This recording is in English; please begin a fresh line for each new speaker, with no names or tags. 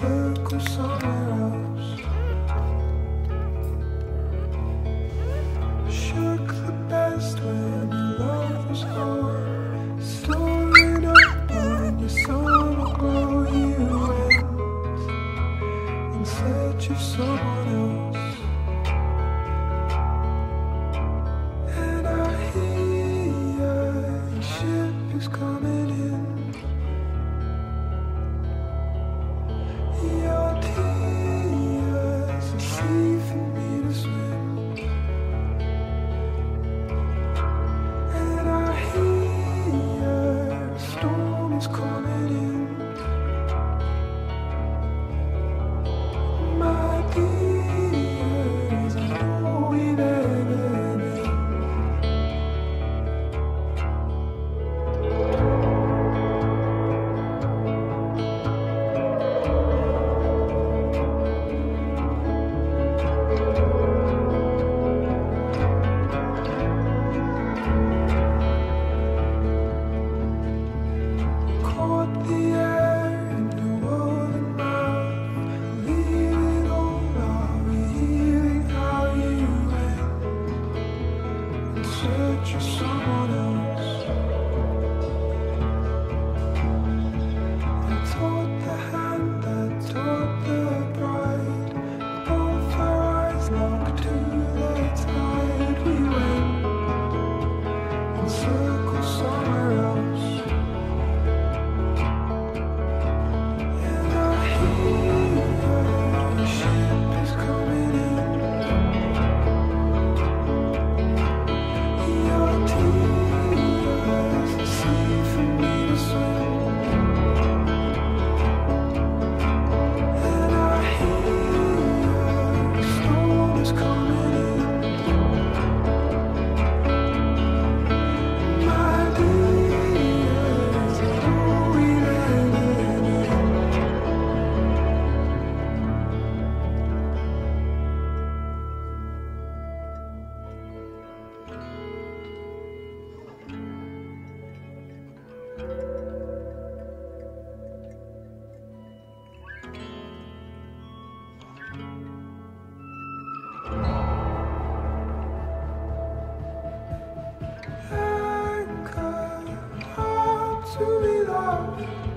focus somewhere else. Just you. to be loved.